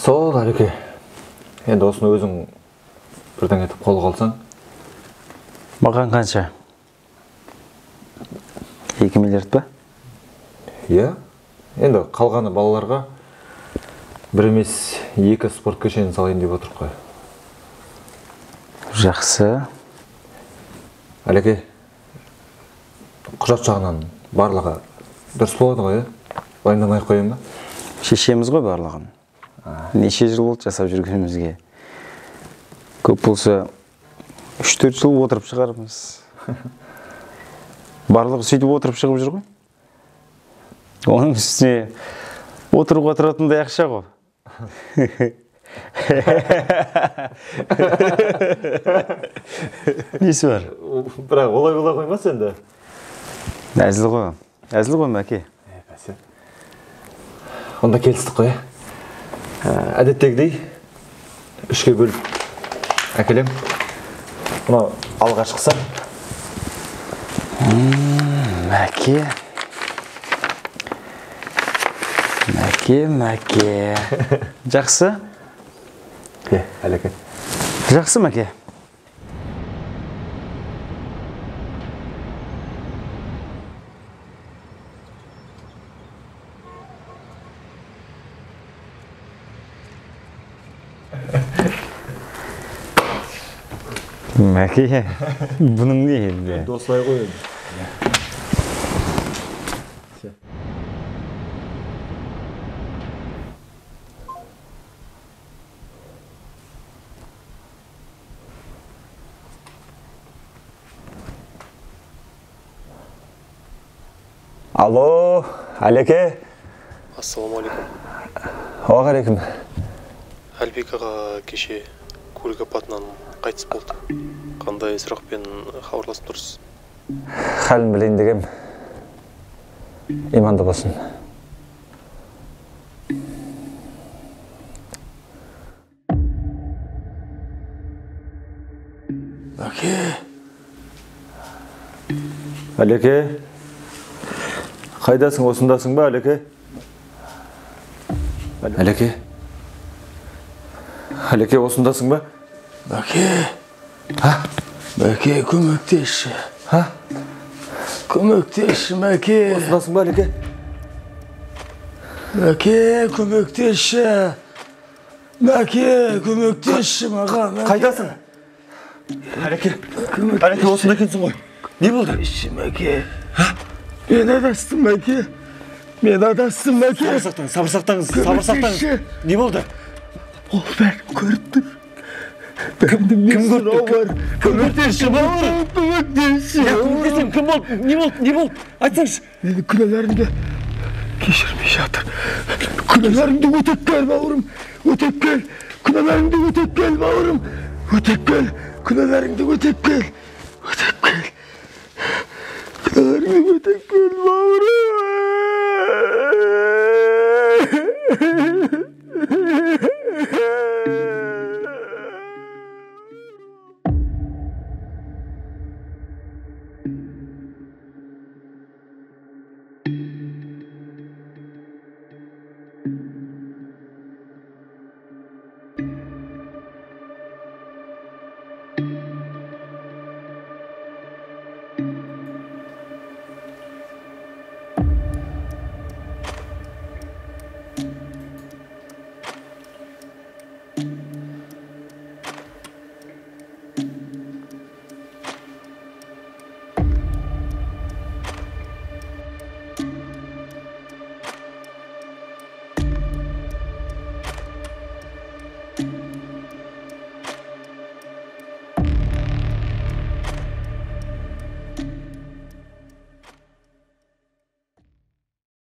сол әлеке енді осыны өзің бірдеңе етіп қолға алсаң? Маған қанша? Екі миллиард па? Иә. Енді қалғаны балаларға бір емес екі спорт кешенін салайын деп отырмық қой. Жақсы. Әлеке құжат жағынан барлығы дұрыс болады ғой иә уайымдамай ақ қояйын ба? Шешеміз ғой барлығын. Неше жыл болды жасап жүргенімізге. Көп болса үш төрт жыл отырып шығармыз. Барлығы сөйтіп отырып шығып жүр ғой. Оның үстіне отыруға тұратындай ақша ғой. Несі бар? бірақ олай бола қоймас енді. Әзіл ғой. Әзіл ғой мәке. Онда келістік қой әдеттегідей үшке бөліп әкелем. Мынау алғашқысы. Мәке. Мәке мәке. Жақсы? Әлеке. Жақсы мәке. Мәке бұның не енді? Осылай ғой енді. Алло әлеке ассалаумағалейкум уағалейкум. Әлбек аға кеше көлік апатынан қайтыс болды. Қандай сұрақпен хабарласып тұрсыз? Халін білейін дегем. Иманды болсын. Мәке әлеке қайдасың осындасың ба әлеке әлеке әлеке осындасың ба мәке мәке көмектесші ха көмектесші мәке осындасың ба әлеке мәке көмектесші мәке көмектесші маған қайдасың әлеке әлеке осында екенсің ғой не болды Көмектесші мәке мен адастым мәке мен адастым мәке сабыр сақтаңыз сабыр сақтаңыз сабыр сақтаңыз не болды ол бәрін көріп тұр бәрінде кім көрді? сұрау бар көмектесші бауырым көмектесші көмектесемін кім болды не болды не болды айтсаңшы менің күнәларымды кешірмей жатыр күнәларыңды өтеп кел бауырым өтеп кел күнәларыңды өтеп кел бауырым өтеп кел күнәларыңды өтеп кел өтеп кел күнәларыңды өтеп кел бауырым